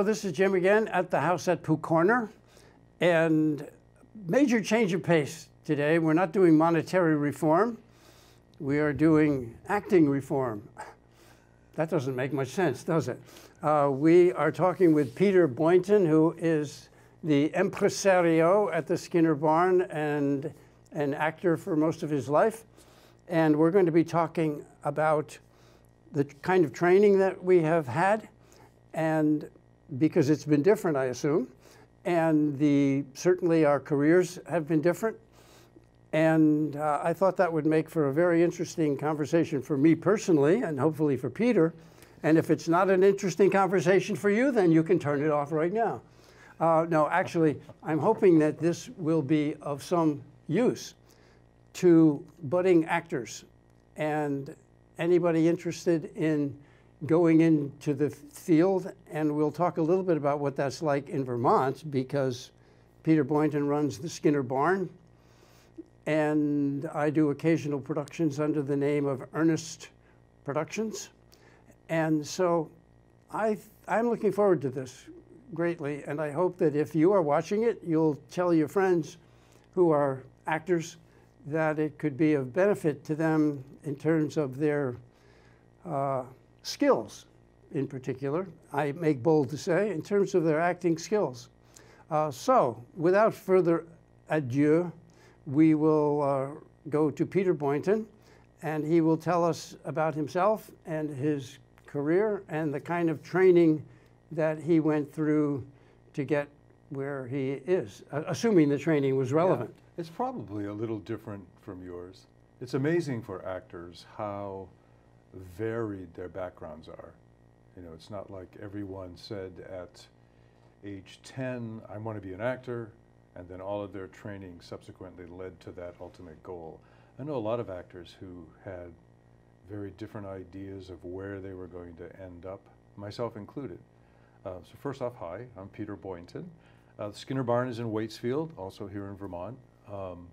So this is Jim again at the house at Pooh Corner. And major change of pace today. We're not doing monetary reform. We are doing acting reform. That doesn't make much sense, does it? Uh, we are talking with Peter Boynton, who is the impresario at the Skinner Barn and an actor for most of his life. And we're going to be talking about the kind of training that we have had, and because it's been different, I assume, and the certainly our careers have been different. And uh, I thought that would make for a very interesting conversation for me personally, and hopefully for Peter. And if it's not an interesting conversation for you, then you can turn it off right now. Uh, no, actually, I'm hoping that this will be of some use to budding actors and anybody interested in going into the field. And we'll talk a little bit about what that's like in Vermont because Peter Boynton runs the Skinner Barn. And I do occasional productions under the name of Ernest Productions. And so I, I'm looking forward to this greatly. And I hope that if you are watching it, you'll tell your friends who are actors that it could be of benefit to them in terms of their uh, skills in particular, I make bold to say, in terms of their acting skills. Uh, so, without further adieu, we will uh, go to Peter Boynton, and he will tell us about himself and his career and the kind of training that he went through to get where he is, uh, assuming the training was relevant. Yeah. It's probably a little different from yours. It's amazing for actors how varied their backgrounds are. You know, it's not like everyone said at age 10, I want to be an actor, and then all of their training subsequently led to that ultimate goal. I know a lot of actors who had very different ideas of where they were going to end up, myself included. Uh, so first off, hi, I'm Peter Boynton. Uh, Skinner Barn is in Waitsfield, also here in Vermont. Um,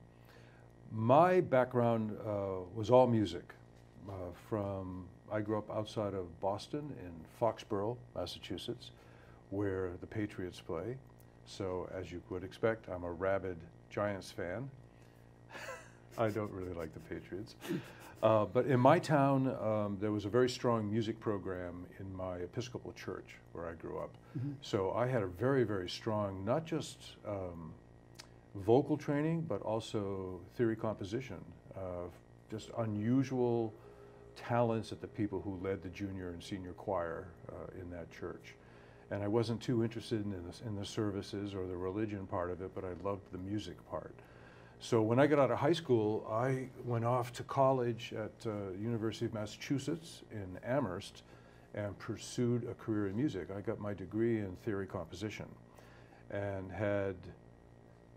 my background uh, was all music. Uh, from I grew up outside of Boston in Foxborough, Massachusetts, where the Patriots play. So as you would expect, I'm a rabid Giants fan. I don't really like the Patriots. Uh, but in my town, um, there was a very strong music program in my Episcopal church where I grew up. Mm -hmm. So I had a very, very strong, not just um, vocal training, but also theory composition, uh, just unusual talents at the people who led the junior and senior choir uh, in that church. And I wasn't too interested in, in the services or the religion part of it, but I loved the music part. So when I got out of high school, I went off to college at uh, University of Massachusetts in Amherst and pursued a career in music. I got my degree in theory composition and had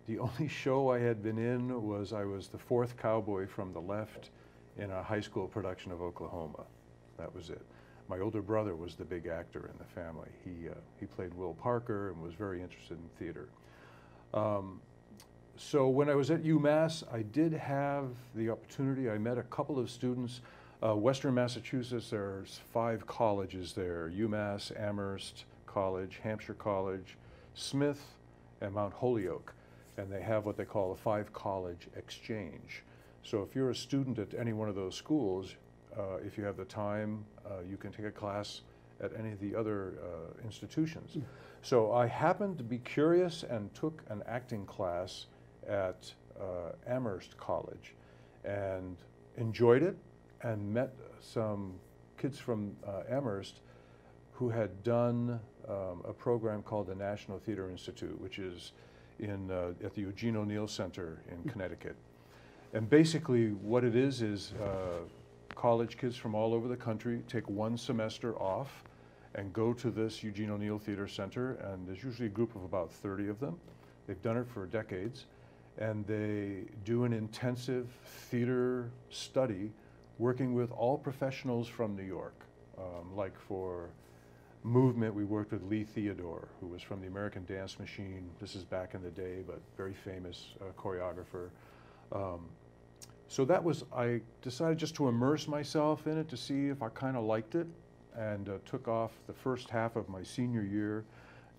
the only show I had been in was I was the fourth cowboy from the left in a high school production of Oklahoma. That was it. My older brother was the big actor in the family. He, uh, he played Will Parker and was very interested in theater. Um, so when I was at UMass, I did have the opportunity, I met a couple of students. Uh, Western Massachusetts, there's five colleges there, UMass, Amherst College, Hampshire College, Smith, and Mount Holyoke. And they have what they call a five college exchange. So if you're a student at any one of those schools, uh, if you have the time, uh, you can take a class at any of the other uh, institutions. Mm. So I happened to be curious and took an acting class at uh, Amherst College and enjoyed it and met some kids from uh, Amherst who had done um, a program called the National Theater Institute, which is in, uh, at the Eugene O'Neill Center in mm. Connecticut. And basically what it is is uh, college kids from all over the country take one semester off and go to this Eugene O'Neill Theater Center and there's usually a group of about 30 of them. They've done it for decades and they do an intensive theater study working with all professionals from New York. Um, like for movement, we worked with Lee Theodore, who was from the American Dance Machine. This is back in the day, but very famous uh, choreographer. Um, so that was, I decided just to immerse myself in it to see if I kind of liked it and uh, took off the first half of my senior year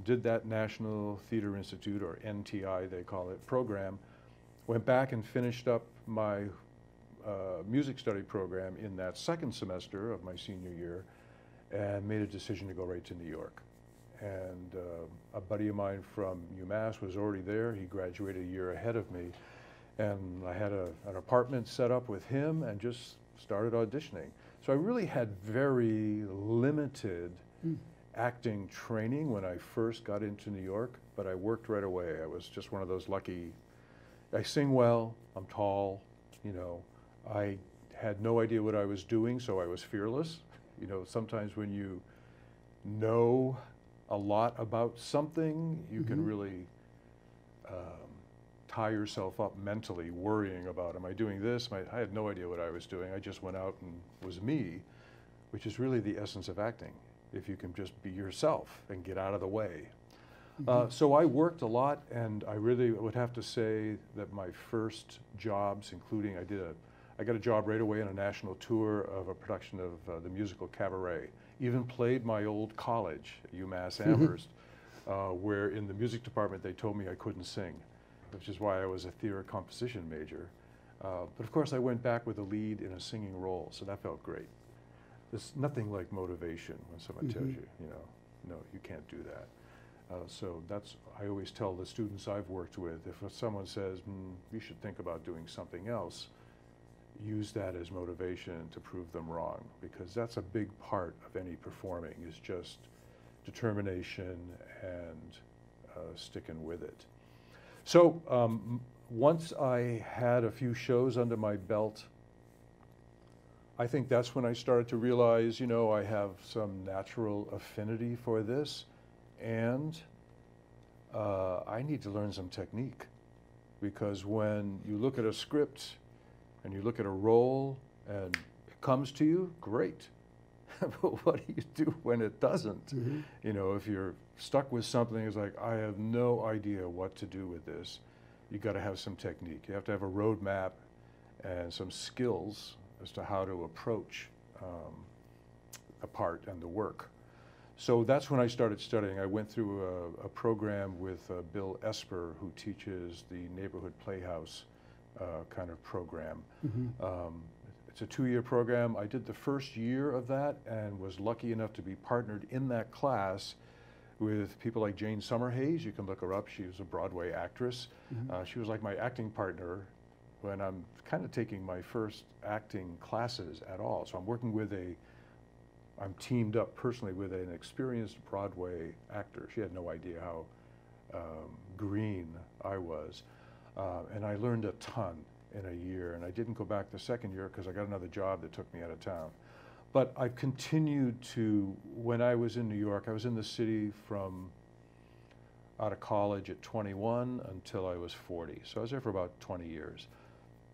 did that National Theater Institute, or NTI they call it, program, went back and finished up my uh, music study program in that second semester of my senior year and made a decision to go right to New York. And uh, a buddy of mine from UMass was already there. He graduated a year ahead of me. And I had a, an apartment set up with him and just started auditioning. So I really had very limited mm. acting training when I first got into New York, but I worked right away. I was just one of those lucky, I sing well, I'm tall, you know. I had no idea what I was doing, so I was fearless. You know, sometimes when you know a lot about something, you mm -hmm. can mm-hmm. really um, tie yourself up mentally worrying about, am I doing this? I had no idea what I was doing. I just went out and was me, which is really the essence of acting. If you can just be yourself and get out of the way. Mm -hmm. uh, so I worked a lot, and I really would have to say that my first jobs, including I did a, I got a job right away on a national tour of a production of uh, the musical Cabaret. Even played my old college, UMass mm-hmm. Amherst, uh, where in the music department they told me I couldn't sing which is why I was a theory composition major. Uh, but of course I went back with a lead in a singing role, so that felt great. There's nothing like motivation when someone mm -hmm. tells mm-hmm. you, you know, no, you can't do that. Uh, so that's, I always tell the students I've worked with, if someone says, mm, you should think about doing something else, use that as motivation to prove them wrong, because that's a big part of any performing, is just determination and uh, sticking with it. So um, once I had a few shows under my belt, I think that's when I started to realize, you know, I have some natural affinity for this, and uh, I need to learn some technique. Because when you look at a script and you look at a role and it comes to you, great. but what do you do when it doesn't? Mm -hmm. You know, if you're stuck with something, it's like, I have no idea what to do with this. You got to have some technique. You have to have a roadmap and some skills as to how to approach um, a part and the work. So that's when I started studying. I went through a, a program with uh, Bill Esper, who teaches the neighborhood playhouse uh, kind of program. Mm -hmm. um, it's a two-year program. I did the first year of that and was lucky enough to be partnered in that class with people like Jane Summerhays. You can look her up. She was a Broadway actress. Mm -hmm. uh, she was like my acting partner when I'm kind of taking my first acting classes at all. So I'm working with a, I'm teamed up personally with an experienced Broadway actor. She had no idea how um, green I was. Uh, and I learned a ton in a year. And I didn't go back the second year because I got another job that took me out of town. But I've continued to, when I was in New York, I was in the city from out of college at 21 until I was 40. So I was there for about 20 years.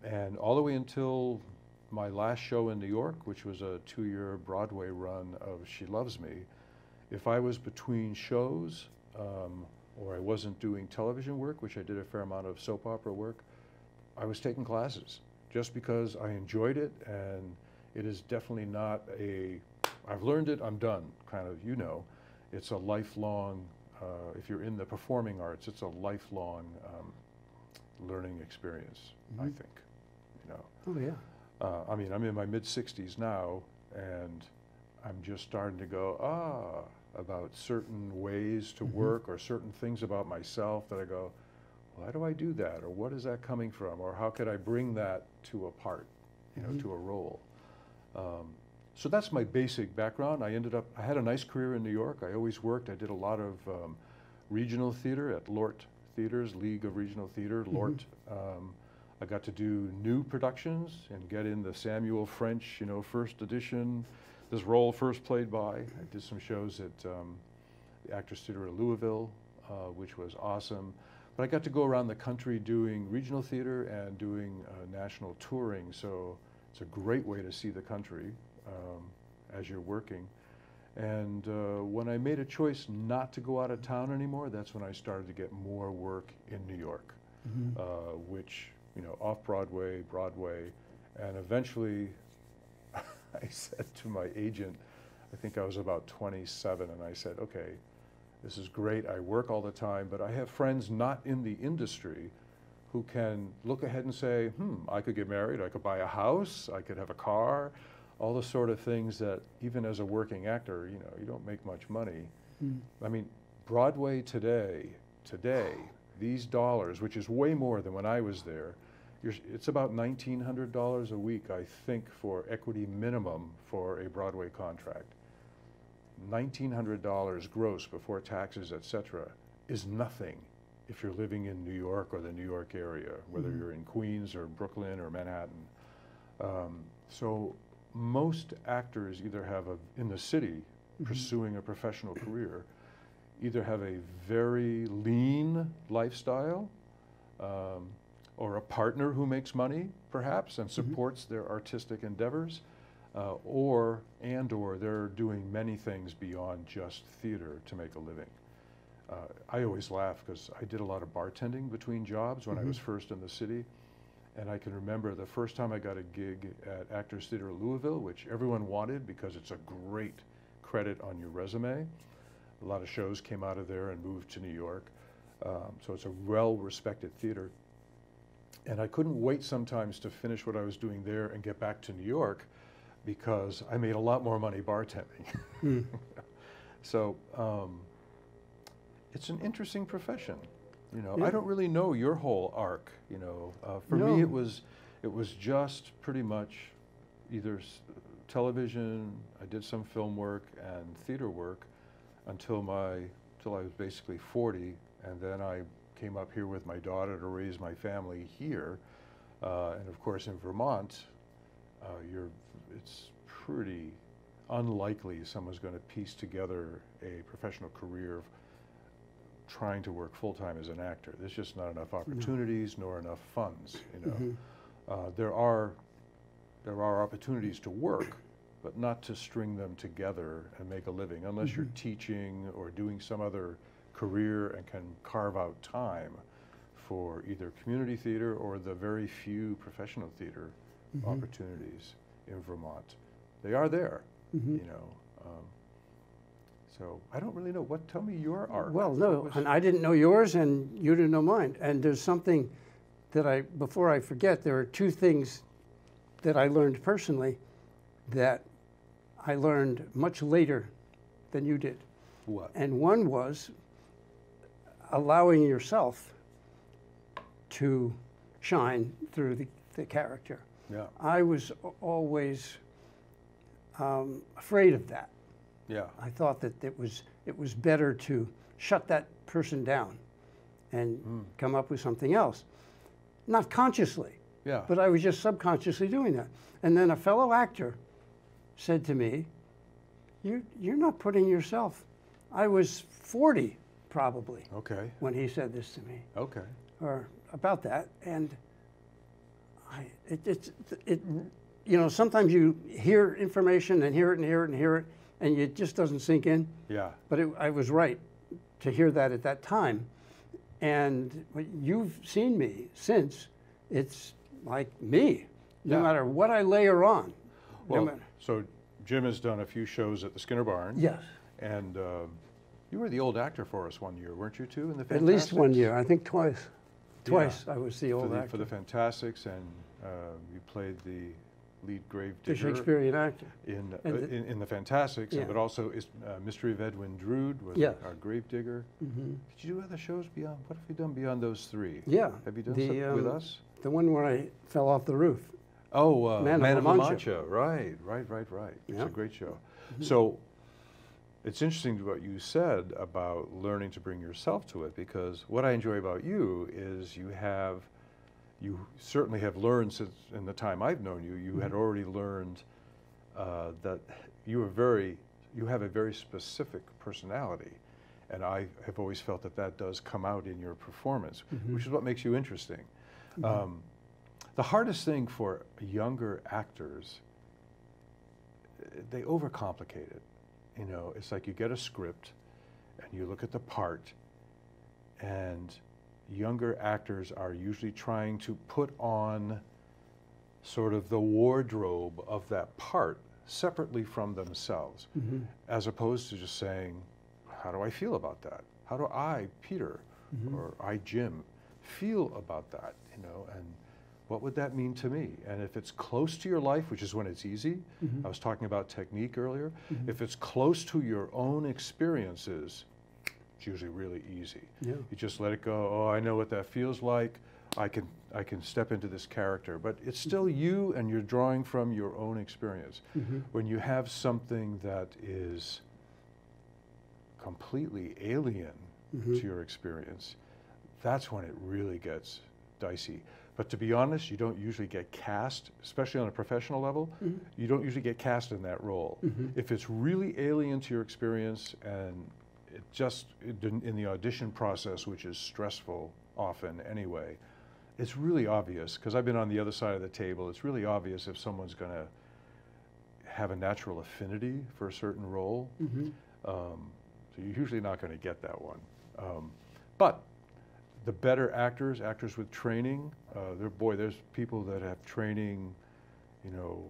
And all the way until my last show in New York, which was a two-year Broadway run of She Loves Me, if I was between shows um, or I wasn't doing television work, which I did a fair amount of soap opera work, I was taking classes just because I enjoyed it and it is definitely not a, I've learned it, I'm done, kind of, you know. It's a lifelong, uh, if you're in the performing arts, it's a lifelong um, learning experience, mm -hmm. I mm-hmm. think, you know. Oh, yeah. Uh, I mean, I'm in my mid 60s now, and I'm just starting to go, ah, about certain ways to mm -hmm. work or certain things about myself that I go, why do I do that? Or what is that coming from? Or how could I bring that to a part, you know, mm -hmm. to a role? Um, so that's my basic background. I ended up, I had a nice career in New York. I always worked, I did a lot of um, regional theater at LORT Theaters, League of Regional Theater, mm-hmm. LORT. Mm -hmm. um, I got to do new productions and get in the Samuel French, you know, first edition, this role first played by. I did some shows at um, the Actors Theater of Louisville, uh, which was awesome. But I got to go around the country doing regional theater and doing uh, national touring, so it's a great way to see the country um, as you're working. And uh, when I made a choice not to go out of town anymore, that's when I started to get more work in New York, mm -hmm. uh, which, you know, off-Broadway, Broadway, and eventually I said to my agent, I think I was about 27, and I said, okay, this is great, I work all the time, but I have friends not in the industry who can look ahead and say, hmm, I could get married, I could buy a house, I could have a car, all the sort of things that even as a working actor, you know, you don't make much money. Mm. I mean, Broadway today, today, these dollars, which is way more than when I was there, it's about $1,900 a week, I think, for equity minimum for a Broadway contract. $1,900 gross before taxes, et cetera, is nothing if you're living in New York or the New York area, whether mm you're in Queens or Brooklyn or Manhattan. Um, so most actors either have a, in the city, mm -hmm. pursuing a professional career, either have a very lean lifestyle um, or a partner who makes money, perhaps, and mm-hmm. supports mm -hmm. their artistic endeavors, uh, or and or they're doing many things beyond just theater to make a living. Uh, I always laugh because I did a lot of bartending between jobs when mm -hmm. I was mm-hmm. first in the city. And I can remember the first time I got a gig at Actors Theater Louisville, which everyone wanted because it's a great credit on your resume. A lot of shows came out of there and moved to New York. Um, so it's a well-respected theater. And I couldn't wait sometimes to finish what I was doing there and get back to New York because I made a lot more money bartending. Hmm. so um, it's an interesting profession. You know, yeah. I don't really know your whole arc. You know, uh, for no. me it was, it was just pretty much either television. I did some film work and theater work, until my, until I was basically 40, and then I came up here with my daughter to raise my family here. Uh, and of course, in Vermont, uh, you're, it's pretty unlikely someone's going to piece together a professional career of trying to work full time as an actor. There's just not enough opportunities no. nor enough funds. You know, mm -hmm. uh, there are there are opportunities to work, but not to string them together and make a living unless mm -hmm. you're mm-hmm. teaching or doing some other career and can carve out time for either community theater or the very few professional theater mm -hmm. opportunities in Vermont. They are there, mm -hmm. you know. Um, so I don't really know. What? Tell me your art. Well, no, and I didn't know yours, and you didn't know mine. And there's something that I, before I forget, there are two things that I learned personally that I learned much later than you did. What? And one was allowing yourself to shine through the, the character. Yeah. I was always um, afraid of that. Yeah. I thought that it was it was better to shut that person down and mm. come up with something else. Not consciously. Yeah. But I was just subconsciously doing that. And then a fellow actor said to me, you're, you're not putting yourself. I was 40 probably. Okay. When he said this to me. Okay. Or about that. And I, it, it, it, you know, sometimes you hear information and hear it and hear it and hear it, and it just doesn't sink in. Yeah. But it, I was right to hear that at that time. And you've seen me since. It's like me, no yeah. matter what I layer on. Well, no so Jim has done a few shows at the Skinner Barn. Yes. And uh, you were the old actor for us one year, weren't you, too, in the Fantasticks? At least one year, I think twice. Twice yeah. I was the old for the, actor. For the Fantasticks, and uh, you played the lead grave digger. The Shakespearean actor. In, uh, the, in, in, the Fantasticks, yeah. but also is, uh, Mystery of Edwin Drood was yes. our grave digger. Mm -hmm. Did you do other shows beyond, what have you done beyond those three? Yeah. Have you done the, something um, with us? The one where I fell off the roof. Oh, uh, Man, Man of, La Mancha. Right, right, right, right. It's a great show. Mm -hmm. So it's interesting what you said about learning to bring yourself to it because what I enjoy about you is you have, you certainly have learned since in the time I've known you, you mm -hmm. had mm-hmm. already learned uh, that you are very, you have a very specific personality. And I have always felt that that does come out in your performance, mm -hmm. which is what makes you interesting. Mm -hmm. um, the hardest thing for younger actors, they overcomplicate it. You know, it's like you get a script and you look at the part and younger actors are usually trying to put on sort of the wardrobe of that part separately from themselves, mm -hmm. as opposed to just saying, how do I feel about that? How do I, Peter, Mhm. or I, Jim, feel about that? You know, and what would that mean to me? And if it's close to your life, which is when it's easy, Mhm. I was talking about technique earlier. Mhm. If it's close to your own experiences, it's usually really easy. Yeah. You just let it go. Oh, I know what that feels like. I can I can step into this character, but it's still you, and you're drawing from your own experience. Mhm. When you have something that is completely alien Mhm. to your experience, that's when it really gets dicey. But to be honest, you don't usually get cast, especially on a professional level, Mhm. you don't usually get cast in that role. Mhm. If it's really alien to your experience and it just, in the audition process, which is stressful often anyway, it's really obvious, because I've been on the other side of the table, it's really obvious if someone's going to have a natural affinity for a certain role. Mhm. Um, so you're usually not going to get that one. Um, but the better actors, actors with training, uh, there, boy, there's people that have training, you know,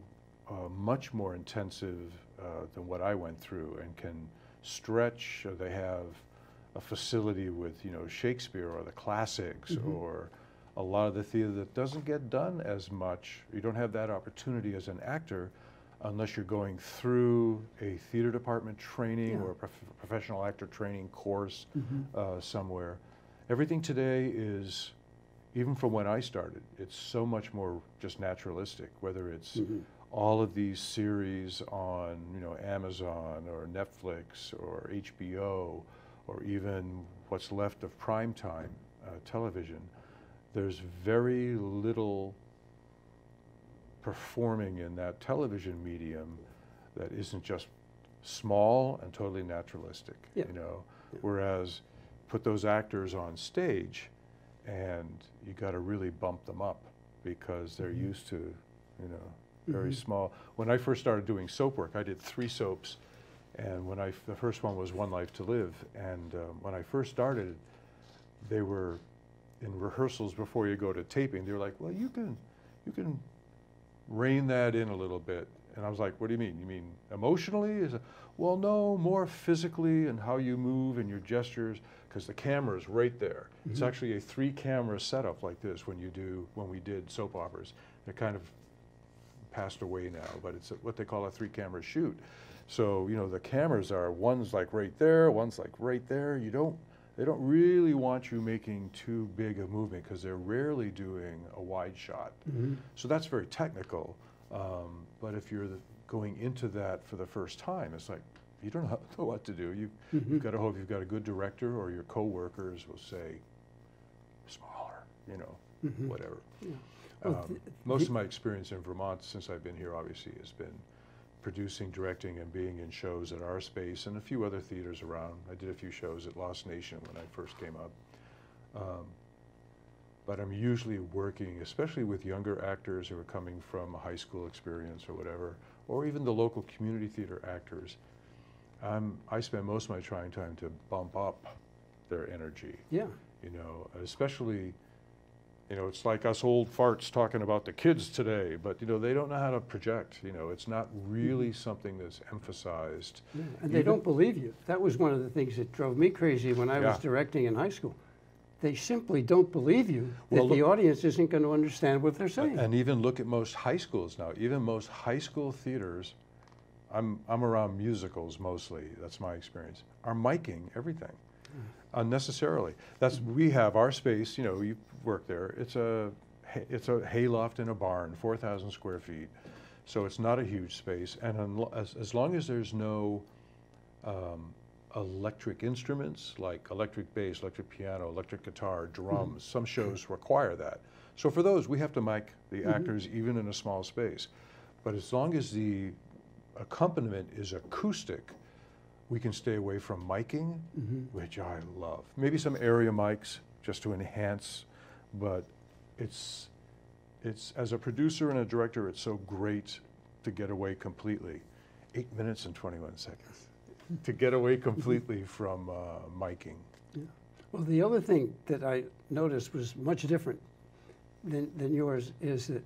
uh, much more intensive uh, than what I went through and can stretch. Or they have a facility with, you know, Shakespeare or the classics Mhm. or a lot of the theater that doesn't get done as much. You don't have that opportunity as an actor unless you're going through a theater department training Yeah. or a prof- professional actor training course Mhm. uh, somewhere. Everything today is, even from when I started, it's so much more just naturalistic, whether it's Mhm. all of these series on, you know, Amazon or Netflix or HBO or even what's left of primetime uh, television. There's very little performing in that television medium that isn't just small and totally naturalistic, Yeah. you know. Yeah. Whereas put those actors on stage and you got to really bump them up because they're Mhm. used to, you know, very Mhm. small. When I first started doing soap work, I did three soaps, and when I the first one was One Life to Live, and um, when I first started, they were in rehearsals before you go to taping. They were like, "Well, you can, you can rein that in a little bit," and I was like, "What do you mean? You mean emotionally?" Is it, well, no, more physically and how you move and your gestures, because the camera is right there. It's Mhm. actually a three-camera setup like this when you do when we did soap operas. They're kind of passed away now, but it's a, what they call a three-camera shoot. So you know the cameras are one's like right there, one's like right there. You don't they don't really want you making too big a movement because they're rarely doing a wide shot. Mhm. So that's very technical. Um, but if you're the, going into that for the first time, it's like you don't know what to do. You, Mhm. You've got to hope you've got a good director or your coworkers will say smaller, you know, Mhm. whatever. Yeah. Well, Um, most of my experience in Vermont since I've been here obviously has been producing, directing, and being in shows at our space and a few other theaters around. I did a few shows at Lost Nation when I first came up. Um, but I'm usually working, especially with younger actors who are coming from a high school experience or whatever, or even the local community theater actors. I'm, I spend most of my trying time to bump up their energy Yeah. you know, especially, you know, it's like us old farts talking about the kids today, but, you know, they don't know how to project, you know, it's not really mm-hmm. something that's emphasized. Yeah, And they don't believe you. That was one of the things that drove me crazy when I was directing in high school. They simply don't believe you that Well, the audience isn't going to understand what they're saying. And even look at most high schools now, even most high school theaters, I'm, I'm around musicals mostly, that's my experience, are miking everything unnecessarily. That's, we have our space, you know, you work there, it's a, it's a hayloft in a barn, 4,000 square feet. So it's not a huge space, and as, as long as there's no um, electric instruments like electric bass, electric piano, electric guitar, drums, some shows require that. So for those, we have to mic the actors even in a small space. But as long as the accompaniment is acoustic, we can stay away from miking, Mhm. which I love. Maybe some area mics just to enhance, but it's, it's, as a producer and a director, it's so great to get away completely. Eight minutes and 21 seconds. To get away completely from uh, miking. Well, the other thing that I noticed was much different than, than yours is that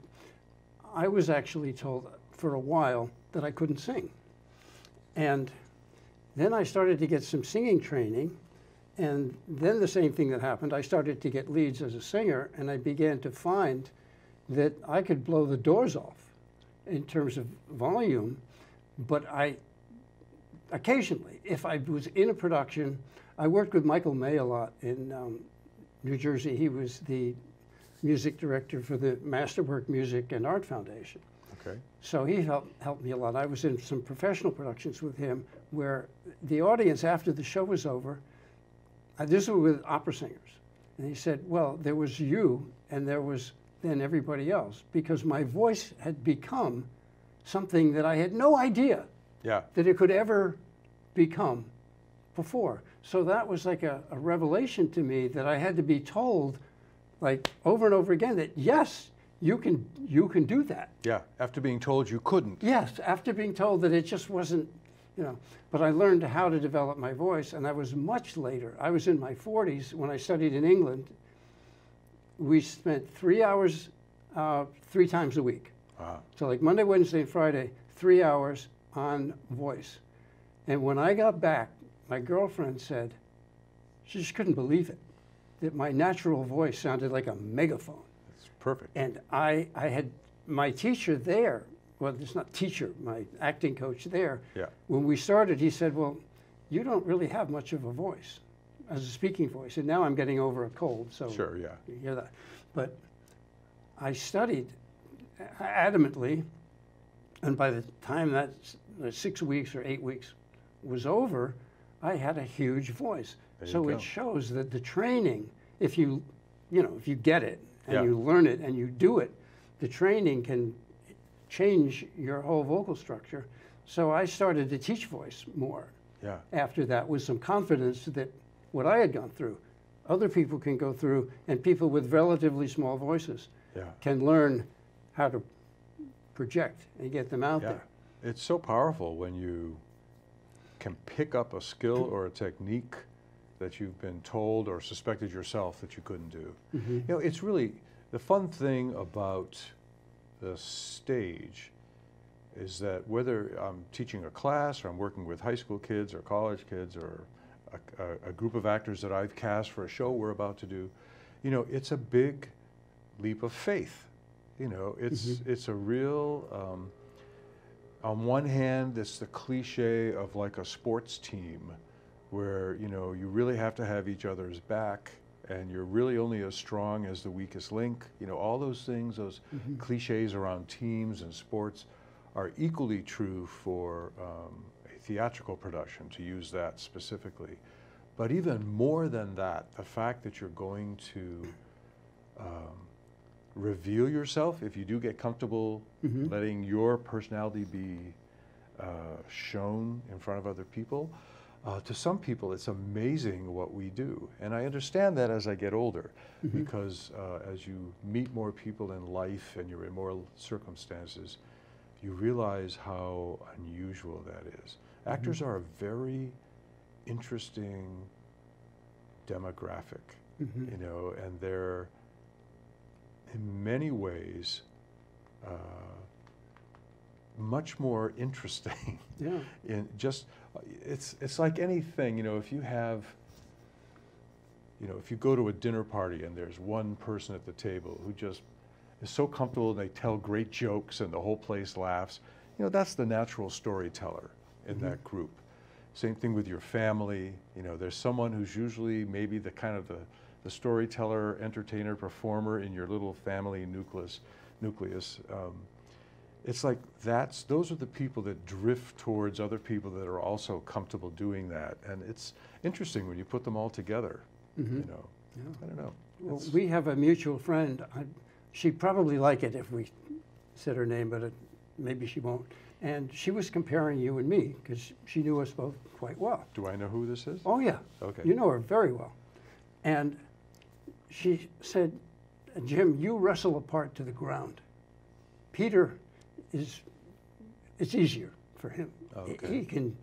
I was actually told for a while that I couldn't sing. And Then I started to get some singing training. And then the same thing that happened, I started to get leads as a singer, and I began to find that I could blow the doors off in terms of volume. But I, occasionally, if I was in a production, I worked with Michael May a lot in um, New Jersey. He was the music director for the Masterwork Music and Art Foundation. Okay. So he helped, helped me a lot. I was in some professional productions with him where the audience, after the show was over, uh, this was with opera singers. And he said, Well, there was you and there was then everybody else because my voice had become something that I had no idea Yeah. that it could ever become before. So that was like a, a revelation to me that I had to be told, like over and over again, that yes, you can you can do that. Yeah. After being told you couldn't. Yes, after being told that it just wasn't, you know. But I learned how to develop my voice, and I was much later. I was in my 40s when I studied in England. We spent three hours, uh, three times a week. Wow. So like Monday, Wednesday, and Friday, three hours on voice. And when I got back, my girlfriend said she just couldn't believe it, that my natural voice sounded like a megaphone. That's perfect. And I, I had my teacher there, well, it's not teacher, my acting coach there. Yeah. When we started, he said, well, you don't really have much of a voice as a speaking voice. And now I'm getting over a cold, so Sure. Yeah. you hear that. But I studied adamantly, and by the time that Uh, six weeks or eight weeks was over, I had a huge voice. There so it shows that the training, if you, you know, if you get it and Yeah. you learn it and you do it, the training can change your whole vocal structure. So I started to teach voice more Yeah. after that with some confidence that what I had gone through, other people can go through, and people with relatively small voices Yeah. can learn how to project and get them out Yeah. there. It's so powerful when you can pick up a skill or a technique that you've been told or suspected yourself that you couldn't do. You know, it's really the fun thing about the stage is that whether I'm teaching a class or I'm working with high school kids or college kids or a, a, a group of actors that I've cast for a show we're about to do, you know, it's a big leap of faith. You know, it's it's a real. Um, on one hand, it's the cliche of like a sports team, where you know you really have to have each other's back, and you're really only as strong as the weakest link. You know, all those things, those cliches around teams and sports, are equally true for um, a theatrical production. To use that specifically, but even more than that, the fact that you're going to um, reveal yourself if you do get comfortable letting your personality be uh, shown in front of other people. Uh, to some people, it's amazing what we do. And I understand that as I get older, because uh, as you meet more people in life and you're in more circumstances, you realize how unusual that is. Actors are a very interesting demographic, you know, and they're in many ways uh, much more interesting. Yeah. in just it's it's like anything you know if you have you know if you go to a dinner party and there's one person at the table who just is so comfortable and they tell great jokes and the whole place laughs you know that's the natural storyteller in that group. Same thing with your family you know there's someone who's usually maybe the kind of the the storyteller entertainer performer in your little family nucleus nucleus um, it's like that's those are the people that drift towards other people that are also comfortable doing that and it's interesting when you put them all together you know i don't know Well, we have a mutual friend. I, she'd probably like it if we said her name, but it, maybe she won't. And she was comparing you and me because she knew us both quite well. do i know who this is Oh, yeah. Okay. You know her very well. And she said, Jim, you wrestle a part to the ground. Peter is, it's easier for him. He- Okay. He can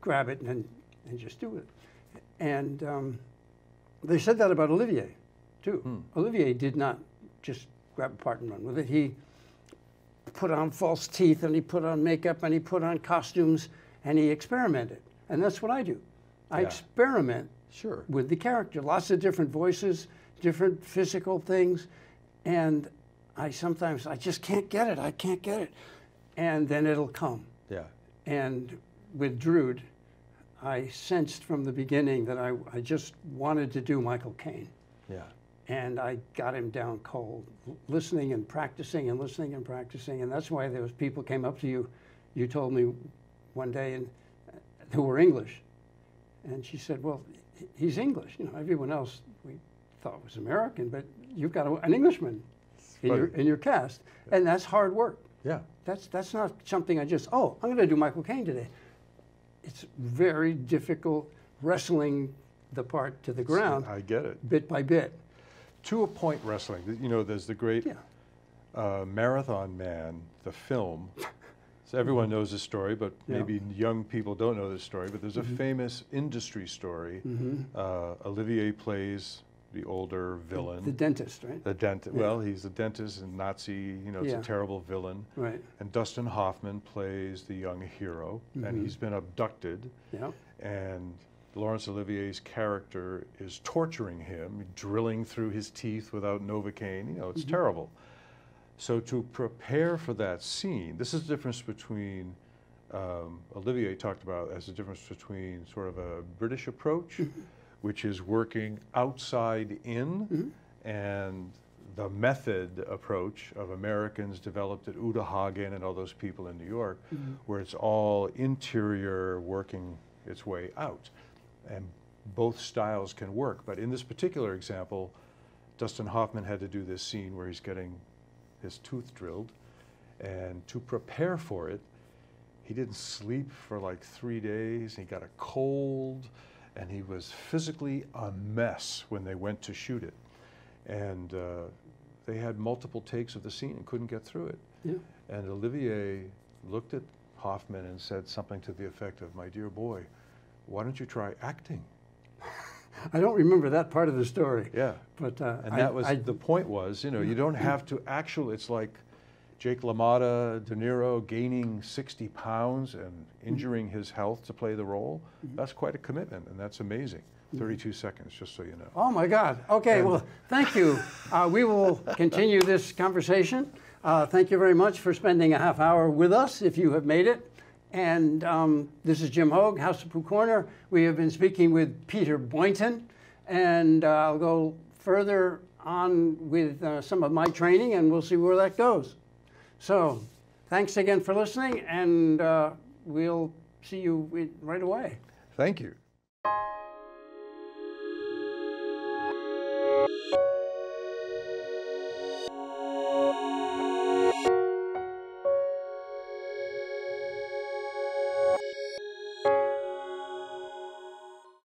grab it and, and just do it. And um, they said that about Olivier, too. Hmm. Olivier did not just grab a part and run with it. He put on false teeth and he put on makeup and he put on costumes and he experimented. And that's what I do. I Yeah. experiment Sure. with the character, lots of different voices, different physical things, and I sometimes I just can't get it. I can't get it, and then it'll come. Yeah. And with Drood, I sensed from the beginning that I, I just wanted to do Michael Caine. Yeah. And I got him down cold, listening and practicing and listening and practicing. And that's why those people came up to you. You told me one day and uh, who were English. And she said, well, he's English. You know, everyone else thought was American, but you've got a, an Englishman in your, in your cast. And that's hard work. Yeah. That's, that's not something I just, oh, I'm going to do Michael Caine today. It's very difficult wrestling the part to the ground I get it. bit by bit. To a point wrestling. You know, there's the great Yeah. uh, Marathon Man, the film. So everyone knows this story, but Yeah. maybe young people don't know this story. But there's a famous industry story. Mm-hmm. Uh, Olivier plays the older villain. The dentist, right? The dentist. Well, he's a dentist and Nazi. You know, it's Yeah. a terrible villain. Right. And Dustin Hoffman plays the young hero, Mm-hmm. and he's been abducted. Yeah. And Laurence Olivier's character is torturing him, drilling through his teeth without Novocaine. You know, it's Mm-hmm. terrible. So to prepare for that scene, this is the difference between. Um, Olivier talked about as the difference between sort of a British approach, Mm-hmm. Which is working outside in, mm-hmm. and the method approach of Americans developed at Uta Hagen and all those people in New York, mm-hmm. where it's all interior working its way out. And both styles can work. But in this particular example, Dustin Hoffman had to do this scene where he's getting his tooth drilled. And to prepare for it, he didn't sleep for like three days. He got a cold, and he was physically a mess when they went to shoot it. And uh, they had multiple takes of the scene and couldn't get through it. Yeah. And Olivier looked at Hoffman and said something to the effect of, My dear boy, why don't you try acting? I don't remember that part of the story. Yeah. But uh, And I- that was I- the point was, you know, you don't have to actually, it's like Jake LaMotta, De Niro gaining 60 pounds and injuring his health to play the role. That's quite a commitment, and that's amazing. 32 seconds, just so you know. Oh my God. Okay. And- well, thank you. Uh, we will continue this conversation. Uh, thank you very much for spending a half hour with us, if you have made it. And um, this is Jim Hogue, House of Pooh Corner. We have been speaking with Peter Boynton, and uh, I'll go further on with uh, some of my training, and we'll see where that goes. So thanks again for listening, and uh, we'll see you right away. Thank you.